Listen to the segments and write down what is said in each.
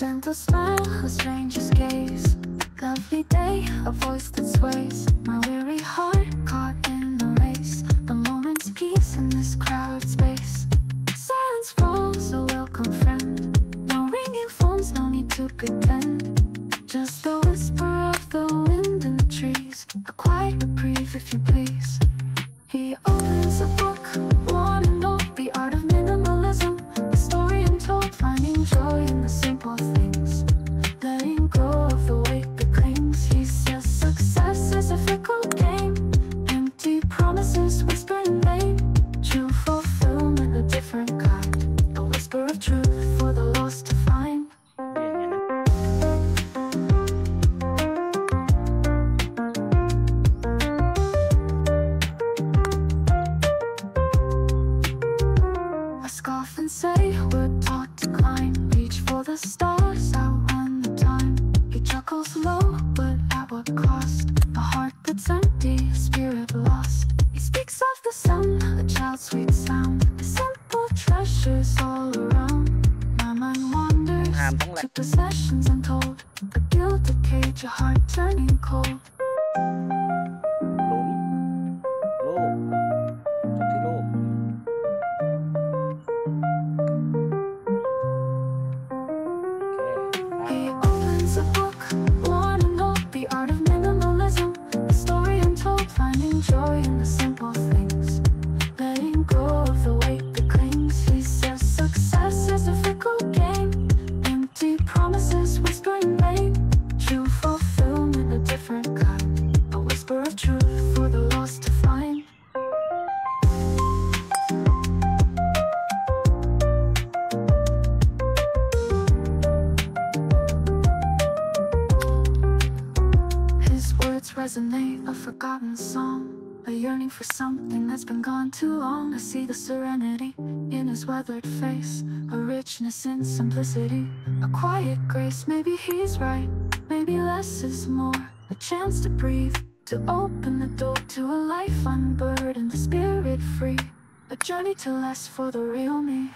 gentle smile, a stranger's gaze. Lovely day, a voice that sways. My weary heart caught in the race. The moment's peace in this crowded space. Silence falls, a welcome friend. No ringing phones, no need to pretend. Just the whisper of the wind in the trees. A quiet reprieve, if you please. He opens a book, one and all, the art of minimalism. A story untold, finding joy in the simple things. feels low, but at what cost? A heart that's empty, a spirit lost. He speaks of the sun, a child's sweet sound. The simple treasures all around. My mind wanders to possessions untold. A gilded cage, a heart turning cold. Resonate, a forgotten song. A yearning for something that's been gone too long. I see the serenity in his weathered face, a richness in simplicity, a quiet grace. Maybe he's right, maybe less is more. A chance to breathe, to open the door to a life unburdened, spirit free. A journey to less for the real me.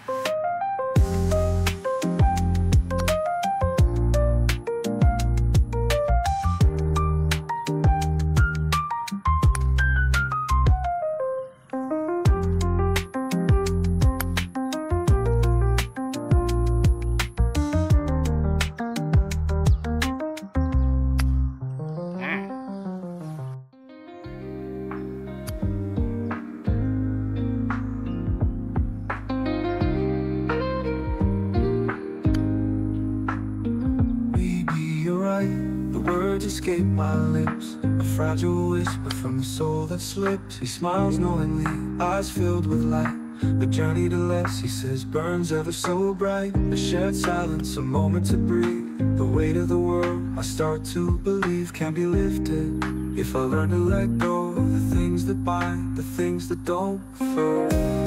Words escape my lips. A fragile whisper from the soul that slips. He smiles knowingly, eyes filled with light. The journey to less, he says, burns ever so bright. A shared silence, a moment to breathe. The weight of the world, I start to believe, can be lifted. If I learn to let go of the things that bind, the things that don't fit.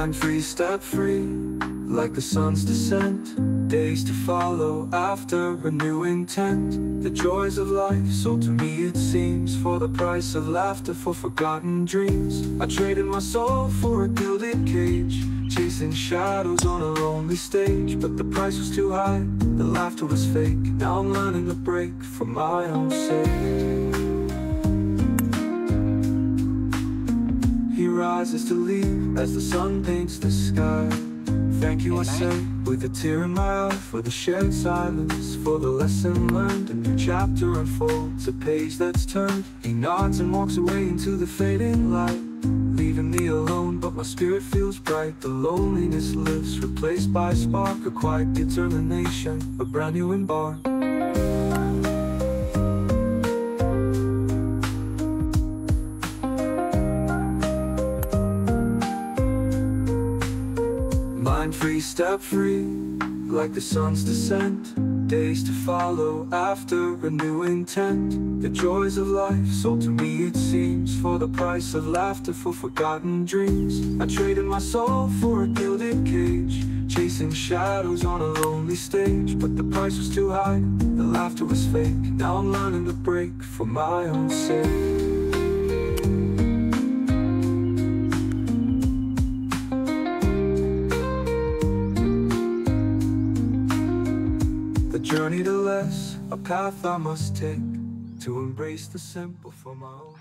Mind free, step free, like the sun's descent. Days to follow after a new intent. The joys of life, so to me it seems, for the price of laughter for forgotten dreams. I traded my soul for a gilded cage, chasing shadows on a lonely stage. But the price was too high, the laughter was fake. Now I'm learning to break for my own sake. He rises to leave as the sun paints the sky. Thank you, I say, with a tear in my eye for the shared silence, for the lesson learned. A new chapter unfolds, a page that's turned. He nods and walks away into the fading light, leaving me alone. But my spirit feels bright. The loneliness lives, replaced by a spark, a quiet determination, a brand new embark. Mind free, step free, like the sun's descent. Days to follow after a new intent. The joys of life, so to me it seems, for the price of laughter for forgotten dreams. I traded my soul for a gilded cage, chasing shadows on a lonely stage. But the price was too high, the laughter was fake. Now I'm learning to break for my own sake. Journey to less, a path I must take To embrace the simple for my own